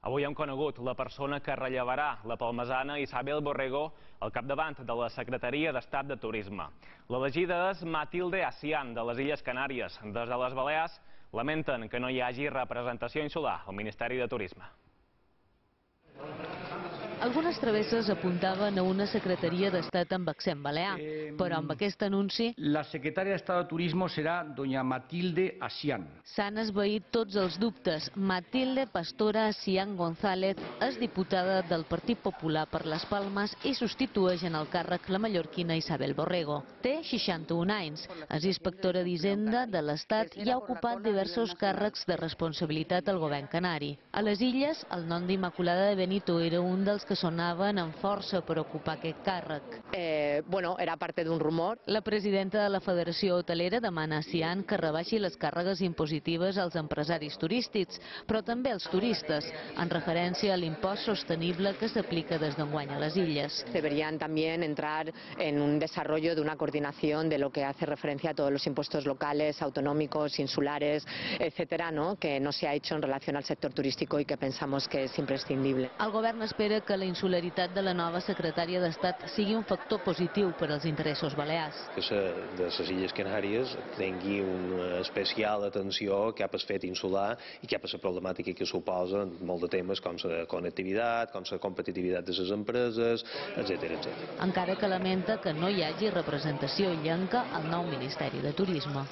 Avui hem conegut la persona que rellevarà la palmesana Isabel Borrego al capdavant de la Secretaria d'Estat de Turisme. L'elegida és Matilde Asian, de les Illes Canàries. Des de les Balears lamenten que no hi hagi representació insular al Ministeri de Turisme. Algunes travesses apuntaven a una secretaria d'Estat amb accent balear, però amb aquest anunci La secretaria de Estado de Turismo será doña Matilde Asian. s'han esvaït tots els dubtes. Matilde Pastora Asian González és diputada del Partit Popular per les Palmes i substitueix en el càrrec la mallorquina Isabel Borrego. Té 61 anys, és inspectora d'Hisenda de l'Estat i ha ocupat diversos càrrecs de responsabilitat al govern canari. A les illes, el nom d'Immaculada de Benito era un dels que sonaven amb força per ocupar aquest càrrec. Eh, bueno, era parte d'un rumor. La presidenta de la Federació Hotelera demana a Cian que rebaixi les càrregues impositives als empresaris turístics, però també als turistes, en referència a l'impost sostenible que s'aplica des d'enguany a les illes. Deberían también entrar en un desarrollo de una coordinación de lo que hace referencia a todos los impuestos locales, autonómicos, insulares, etcétera, ¿no? que no se ha hecho en relación al sector turístico y que pensamos que es imprescindible. El govern espera que la insularitat de la nova secretària d'Estat sigui un factor positiu per als interessos balears. que se, de les Illes Canàries tingui una especial atenció cap al fet insular i cap a la problemàtica que suposa molt de temes com la connectivitat, com la competitivitat de les empreses, etc etc. Encara que lamenta que no hi hagi representació illenca al nou Ministeri de Turisme.